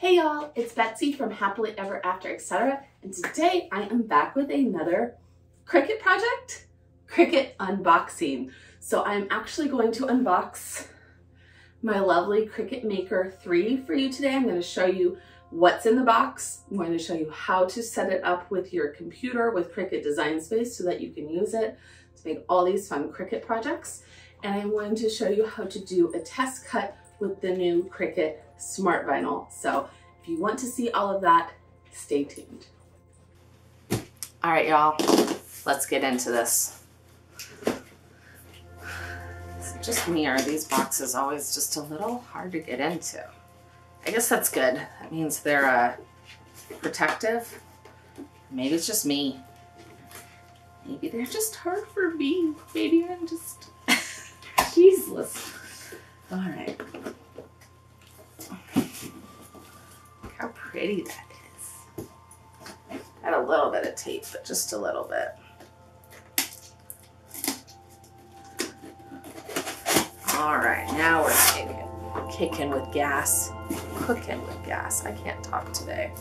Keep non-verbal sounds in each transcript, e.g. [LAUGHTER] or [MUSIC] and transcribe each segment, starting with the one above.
Hey y'all, it's Betsy from Happily Ever After Etc. And today I am back with another Cricut project, Cricut unboxing. So I'm actually going to unbox my lovely Cricut Maker 3 for you today. I'm going to show you what's in the box. I'm going to show you how to set it up with your computer with Cricut Design Space so that you can use it to make all these fun Cricut projects. And I'm going to show you how to do a test cut with the new Cricut Smart Vinyl. So if you want to see all of that, stay tuned. All right, y'all, let's get into this. Just me are these boxes always just a little hard to get into? I guess that's good. That means they're uh, protective. Maybe it's just me. Maybe they're just hard for me. Maybe I'm just [LAUGHS] useless. All right. Look how pretty that is. Got a little bit of tape, but just a little bit. All right, now we're kicking, kicking with gas, cooking with gas. I can't talk today.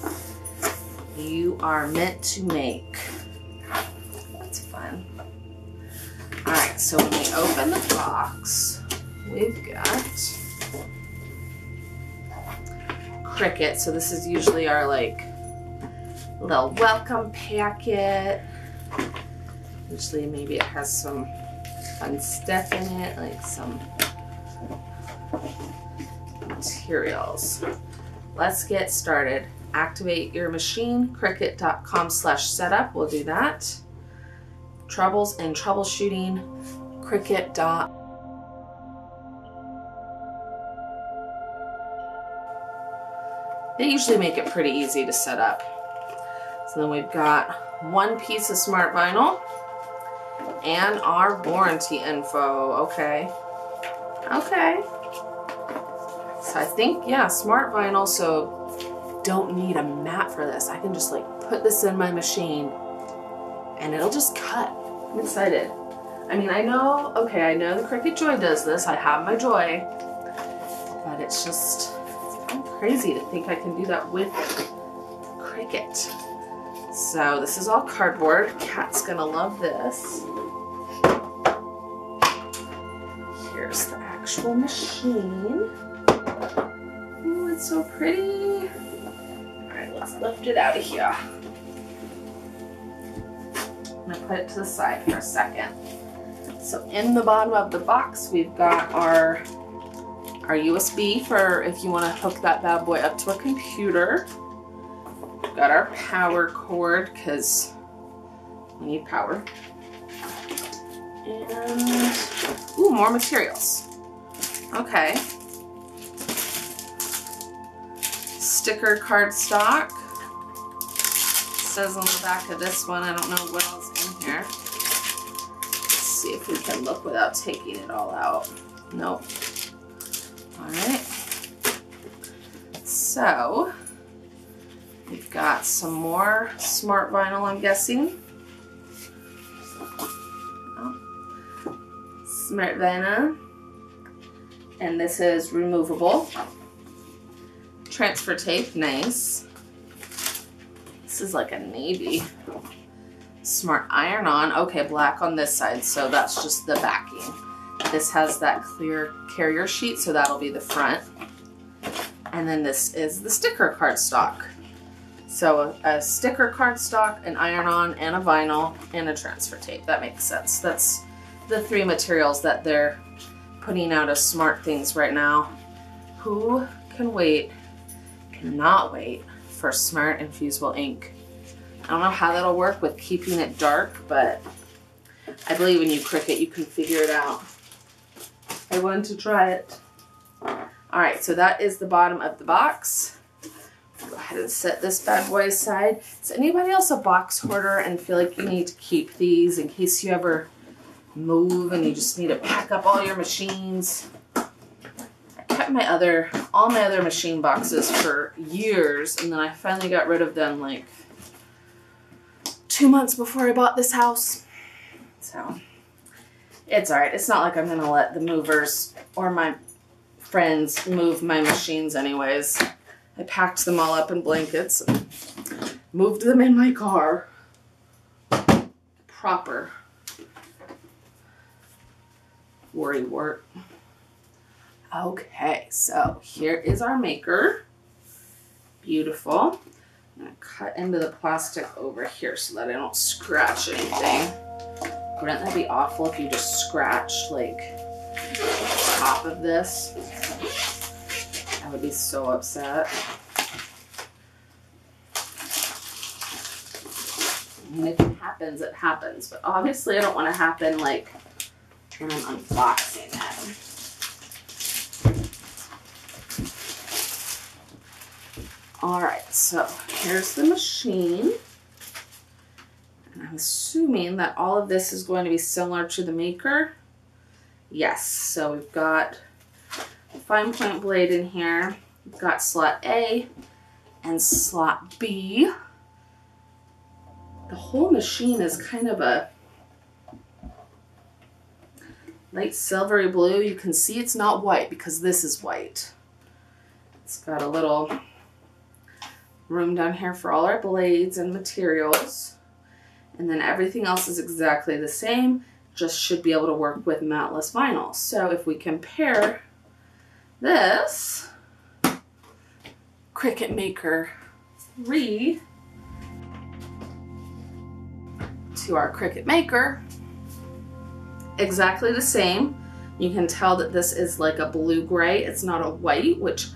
You are meant to make. That's fun. All right, so when we open the box, we've got Cricut. So this is usually our like little welcome packet. Usually maybe it has some fun stuff in it, like some materials. Let's get started. Activate your machine, cricut.com slash setup. We'll do that. Troubles and troubleshooting, cricut. They usually make it pretty easy to set up. So then we've got one piece of smart vinyl and our warranty info. Okay. Okay. So I think, yeah, smart vinyl, so don't need a mat for this. I can just like put this in my machine and it'll just cut. I'm excited. I mean, I know, okay, I know the Cricut Joy does this. I have my Joy, but it's just, I'm crazy to think I can do that with Cricut. So this is all cardboard. Cat's gonna love this. Here's the actual machine. Oh, it's so pretty. All right, let's lift it out of here. I'm gonna put it to the side for a second. So in the bottom of the box, we've got our, our USB for if you wanna hook that bad boy up to a computer. Got our power cord, cause we need power. And, ooh, more materials. Okay. Sticker cardstock. Says on the back of this one, I don't know what else in here. Let's see if we can look without taking it all out. Nope. All right. So, we've got some more smart vinyl, I'm guessing. Smart vinyl. And this is removable. Transfer tape, nice. This is like a navy. Smart iron on. Okay, black on this side, so that's just the backing. This has that clear carrier sheet, so that'll be the front. And then this is the sticker cardstock. So a, a sticker cardstock, an iron-on, and a vinyl, and a transfer tape. That makes sense. That's the three materials that they're putting out as smart things right now. Who can wait, cannot wait for smart infusible ink. I don't know how that'll work with keeping it dark, but I believe in you, Cricut. You can figure it out. I want to try it. All right, so that is the bottom of the box. Go ahead and set this bad boy aside. Is anybody else a box hoarder and feel like you need to keep these in case you ever move and you just need to pack up all your machines? I kept my other, all my other machine boxes for years and then I finally got rid of them like two months before I bought this house. So it's all right. It's not like I'm going to let the movers or my friends move my machines anyways. I packed them all up in blankets, moved them in my car. Proper worry wart. Okay, so here is our maker. Beautiful. I'm gonna cut into the plastic over here so that I don't scratch anything. Wouldn't that be awful if you just scratched like top of this? I would be so upset. Mean, if it happens, it happens. But obviously I don't want to happen like when I'm unboxing it. All right, so here's the machine. I'm assuming that all of this is going to be similar to the maker. Yes, so we've got fine point blade in here. We've got slot A and slot B. The whole machine is kind of a light silvery blue. You can see it's not white because this is white. It's got a little room down here for all our blades and materials. And then everything else is exactly the same, just should be able to work with matless vinyl. So if we compare this Cricut Maker 3 to our Cricut Maker, exactly the same. You can tell that this is like a blue gray. It's not a white, which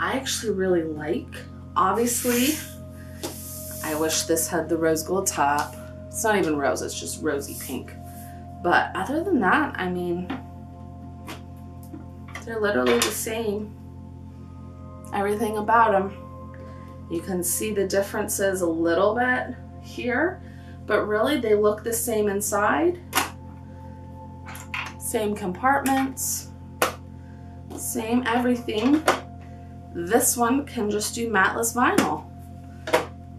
I actually really like. Obviously, I wish this had the rose gold top. It's not even rose, it's just rosy pink. But other than that, I mean, they're literally the same. Everything about them. You can see the differences a little bit here, but really they look the same inside. Same compartments, same everything. This one can just do matless vinyl.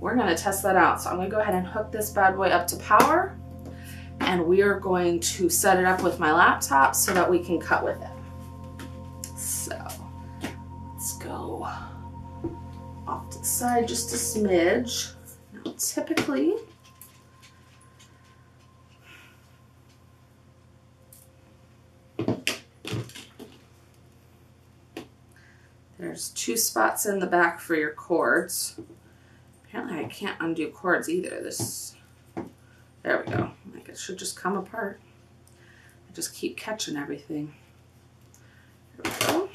We're gonna test that out. So I'm gonna go ahead and hook this bad boy up to power and we are going to set it up with my laptop so that we can cut with it. So let's go off to the side just a smidge. Now typically There's two spots in the back for your cords. Apparently I can't undo cords either. This, there we go. Like it should just come apart. I just keep catching everything. There we go.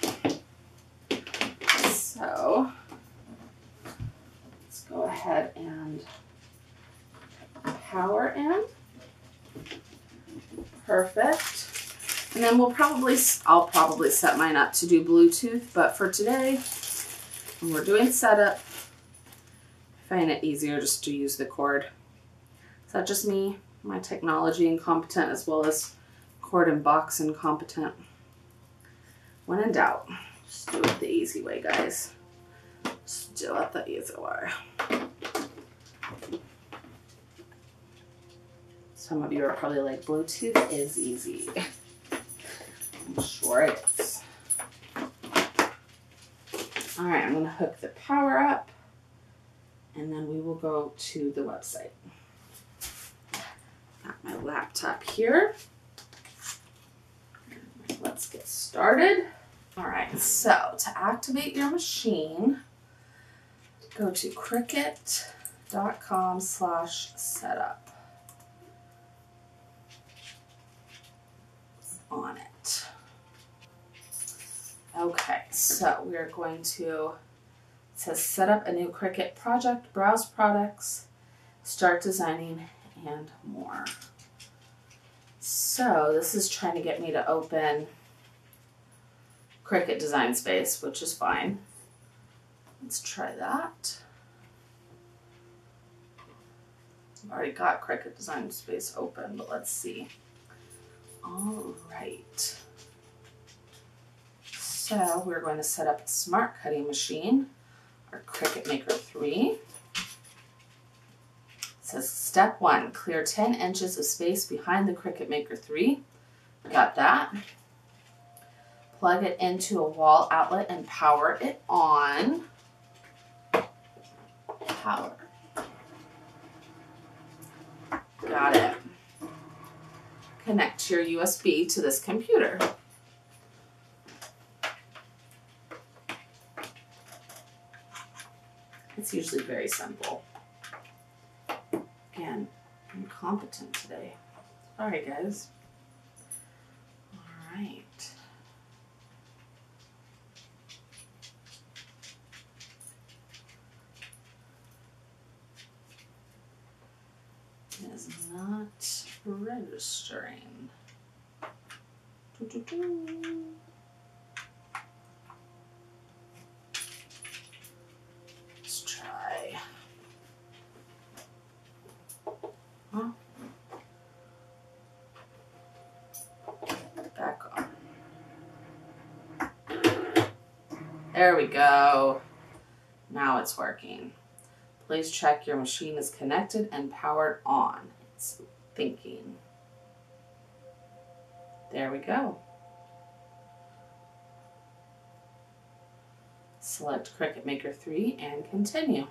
So, let's go ahead and power in. Perfect. And then we'll probably, I'll probably set mine up to do Bluetooth, but for today, we're doing setup, find it easier just to use the cord. Is that just me? My technology incompetent as well as cord and box incompetent. When in doubt, just do it the easy way, guys. Just do it the easy way. Some of you are probably like, Bluetooth is easy. [LAUGHS] I'm sure it is. All right, I'm gonna hook the power up and then we will go to the website. Got my laptop here. Let's get started. All right, so to activate your machine, go to cricut.com slash setup. on it. Okay, so we're going to, says set up a new Cricut project, browse products, start designing, and more. So this is trying to get me to open Cricut Design Space, which is fine. Let's try that. I've already got Cricut Design Space open, but let's see. All right. So we're going to set up a smart cutting machine, our Cricut Maker 3. It says step one, clear 10 inches of space behind the Cricut Maker 3. Got that. Plug it into a wall outlet and power it on. power. Got it. Connect your USB to this computer. It's usually very simple. Again, I'm competent today. All right, guys. All right. It is not registering. Doo-doo-doo. Let's try. Huh? Back on. There we go. Now it's working. Please check your machine is connected and powered on. It's thinking. There we go. Select Cricut Maker 3 and continue.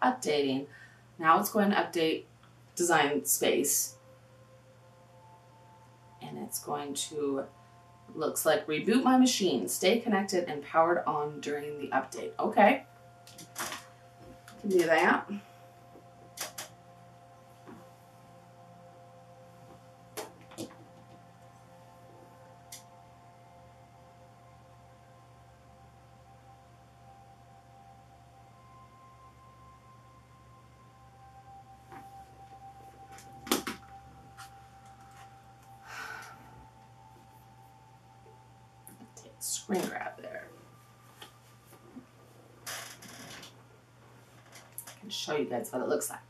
Updating. Now it's going to update Design Space. And it's going to, looks like reboot my machine. Stay connected and powered on during the update. Okay. Can do that. Show you guys what it looks like.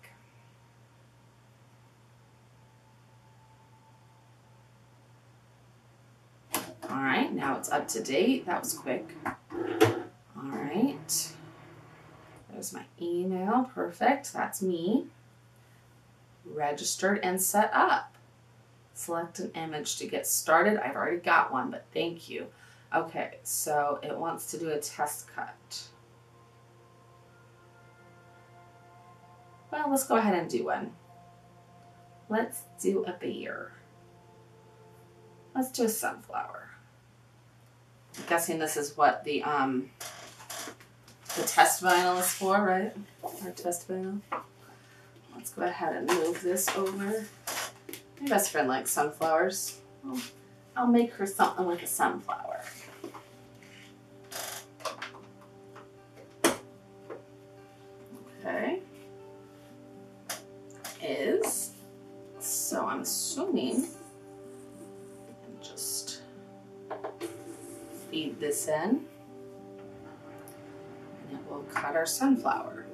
All right, now it's up to date. That was quick. All right. There's my email. Perfect. That's me. Registered and set up. Select an image to get started. I've already got one, but thank you. Okay, so it wants to do a test cut. Well, let's go ahead and do one. Let's do a beer. Let's do a sunflower. I'm guessing this is what the um the test vinyl is for, right? Our test vinyl. Let's go ahead and move this over. My best friend likes sunflowers. I'll, make her something with a sunflower. So I'm assuming and just feed this in and it will cut our sunflower.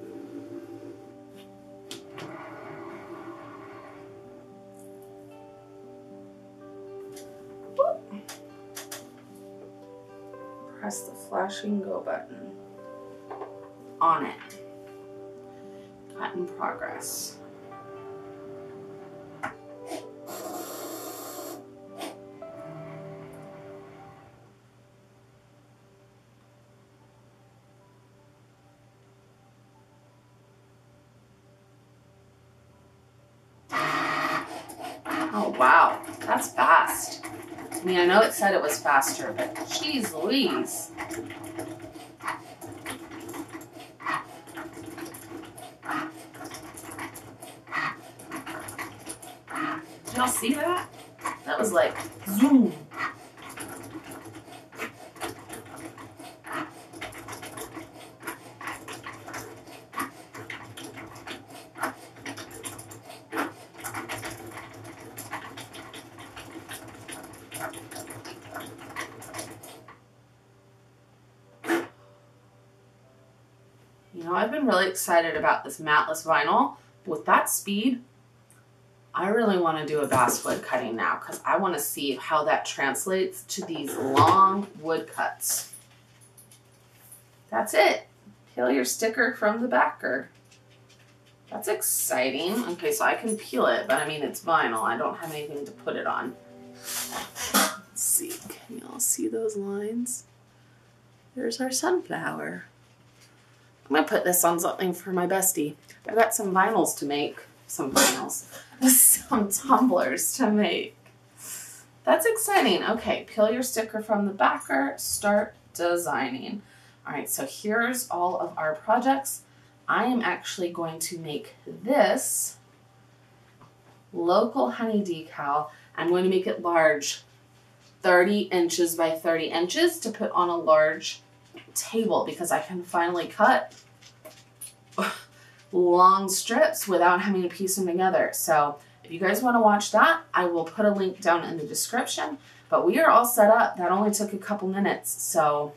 Press the flashing go button on it. Cut in progress. Oh wow, that's fast. I mean, I know it said it was faster, but geez Louise. Did y'all see that? That was like zoom. You know, I've been really excited about this matless vinyl. With that speed, I really want to do a basswood cutting now because I want to see how that translates to these long wood cuts. That's it. Peel your sticker from the backer. That's exciting. Okay, so I can peel it, but I mean, it's vinyl. I don't have anything to put it on. Let's see. Can y'all see those lines? There's our sunflower. I'm gonna put this on something for my bestie. I've got some vinyls to make. Some vinyls. [LAUGHS] some tumblers to make. That's exciting. Okay, peel your sticker from the backer, start designing. All right, so here's all of our projects. I am actually going to make this local honey decal. I'm going to make it large, 30 inches by 30 inches to put on a large table because I can finally cut long strips without having to piece them together. So if you guys want to watch that, I will put a link down in the description. But we are all set up. That only took a couple minutes. So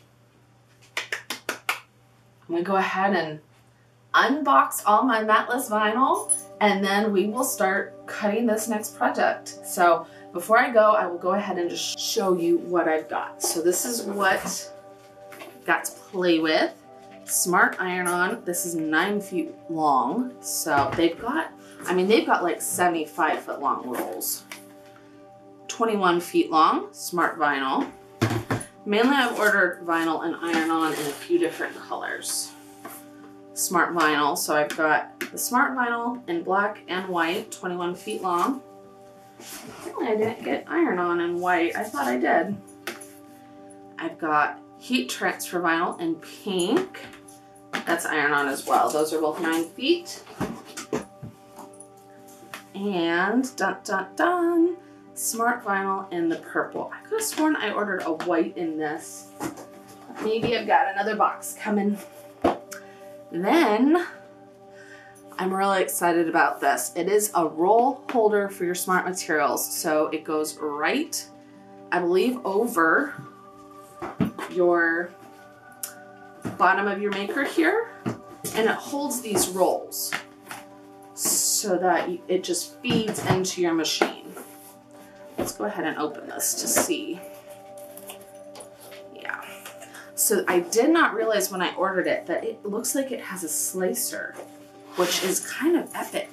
I'm going to go ahead and unbox all my matless vinyl and then we will start cutting this next project. So before I go, I will go ahead and just show you what I've got. So this is what got to play with. Smart iron-on. This is nine feet long. So they've got, I mean, they've got like 75 foot long rolls. 21 feet long, smart vinyl. Mainly I've ordered vinyl and iron-on in a few different colors. Smart vinyl, so I've got the smart vinyl in black and white, 21 feet long. Apparently I didn't get iron-on in white, I thought I did. I've got heat transfer vinyl in pink. That's iron-on as well. Those are both nine feet. And dun dun dun, smart vinyl in the purple. I could have sworn I ordered a white in this. Maybe I've got another box coming. Then, I'm really excited about this. It is a roll holder for your smart materials. So it goes right, I believe, over your bottom of your maker here. And it holds these rolls so that it just feeds into your machine. Let's go ahead and open this to see. Yeah. So I did not realize when I ordered it that it looks like it has a slicer, which is kind of epic.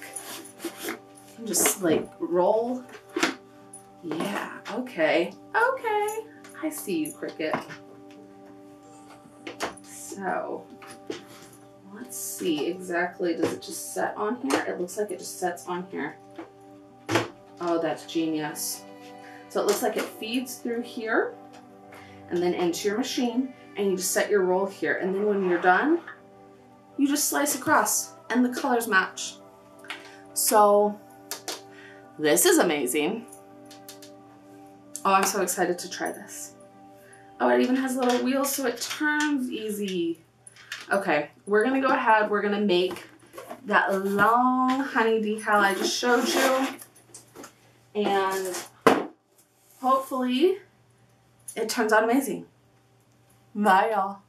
You can just like roll. Yeah, okay. Okay. I see you, Cricut. So, let's see exactly. Does it just set on here? It looks like it just sets on here. Oh, that's genius. So it looks like it feeds through here and then into your machine and you just set your roll here. And then when you're done, you just slice across and the colors match. So this is amazing. Oh, I'm so excited to try this. Oh, it even has little wheels so it turns easy. Okay, we're gonna go ahead, we're gonna make that long honey decal I just showed you. And hopefully it turns out amazing. Bye y'all.